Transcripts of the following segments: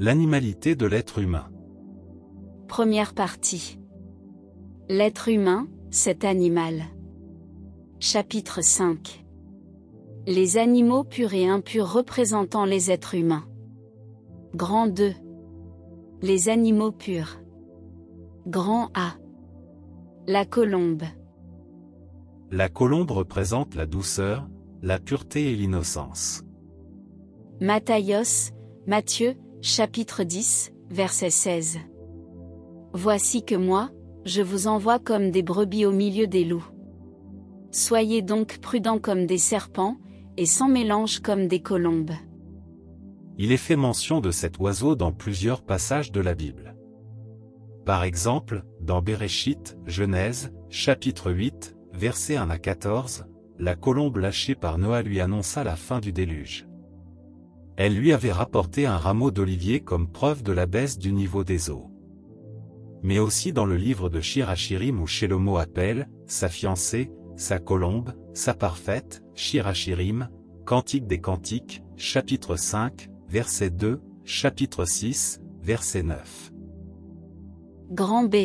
L'animalité de l'être humain. Première partie. L'être humain, cet animal. Chapitre 5. Les animaux purs et impurs représentant les êtres humains. Grand 2. Les animaux purs. Grand A. La colombe. La colombe représente la douceur, la pureté et l'innocence. Matthaios, Matthieu, chapitre 10, verset 16. Voici que moi, je vous envoie comme des brebis au milieu des loups. Soyez donc prudents comme des serpents, et sans mélange comme des colombes. Il est fait mention de cet oiseau dans plusieurs passages de la Bible. Par exemple, dans Béréchit, Genèse, chapitre 8, versets 1 à 14, la colombe lâchée par Noah lui annonça la fin du déluge. Elle lui avait rapporté un rameau d'olivier comme preuve de la baisse du niveau des eaux. Mais aussi dans le livre de Shirachirim où Shelomo appelle, sa fiancée, sa colombe, sa parfaite, Shirachirim, Cantique des Cantiques, chapitre 5, verset 2, chapitre 6, verset 9. Grand B.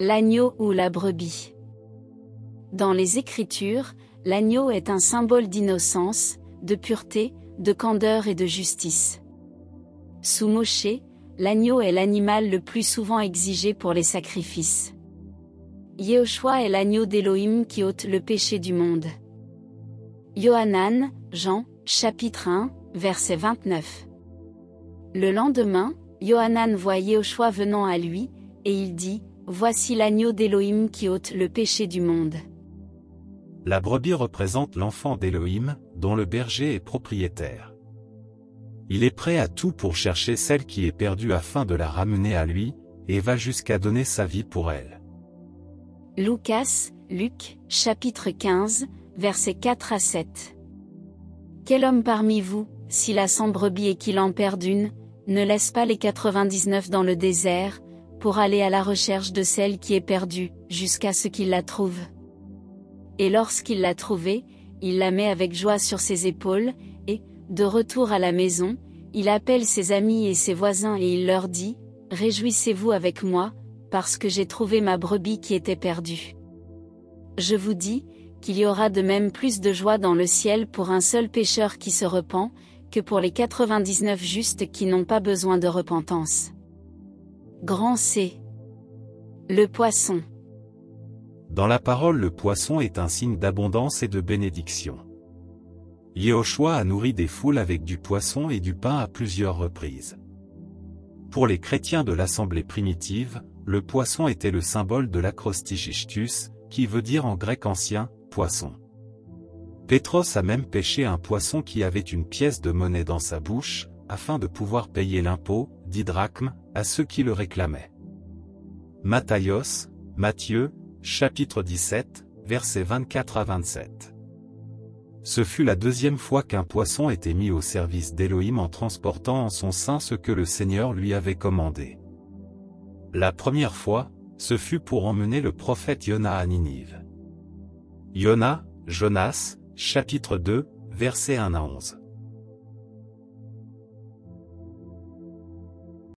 L'agneau ou la brebis. Dans les Écritures, l'agneau est un symbole d'innocence, de pureté, de candeur et de justice. Sous Moshe, l'agneau est l'animal le plus souvent exigé pour les sacrifices. Yehoshua est l'agneau d'Élohim qui ôte le péché du monde. Yohanan, Jean, chapitre 1, verset 29. Le lendemain, Yohanan voit Yehoshua venant à lui, et il dit, Voici l'agneau d'Élohim qui ôte le péché du monde. La brebis représente l'enfant d'Élohim, dont le berger est propriétaire. Il est prêt à tout pour chercher celle qui est perdue afin de la ramener à lui, et va jusqu'à donner sa vie pour elle. Lucas, Luc, chapitre 15, versets 4 à 7. Quel homme parmi vous, s'il a cent brebis et qu'il en perd une, ne laisse pas les 99 dans le désert, pour aller à la recherche de celle qui est perdue, jusqu'à ce qu'il la trouve? Et lorsqu'il l'a trouvée, il la met avec joie sur ses épaules, et, de retour à la maison, il appelle ses amis et ses voisins et il leur dit, Réjouissez-vous avec moi, parce que j'ai trouvé ma brebis qui était perdue. Je vous dis, qu'il y aura de même plus de joie dans le ciel pour un seul pécheur qui se repent, que pour les 99 justes qui n'ont pas besoin de repentance. Grand C. Le poisson. Dans la parole le poisson est un signe d'abondance et de bénédiction. Yehoshua a nourri des foules avec du poisson et du pain à plusieurs reprises. Pour les chrétiens de l'assemblée primitive, le poisson était le symbole de l'acrostigistus, qui veut dire en grec ancien, poisson. Pétros a même pêché un poisson qui avait une pièce de monnaie dans sa bouche, afin de pouvoir payer l'impôt, dit drachme, à ceux qui le réclamaient. Matthaios, Matthieu, chapitre 17, versets 24 à 27. Ce fut la deuxième fois qu'un poisson était mis au service d'Élohim en transportant en son sein ce que le Seigneur lui avait commandé. La première fois, ce fut pour emmener le prophète Yona à Ninive. Yona, Jonas, chapitre 2, versets 1 à 11.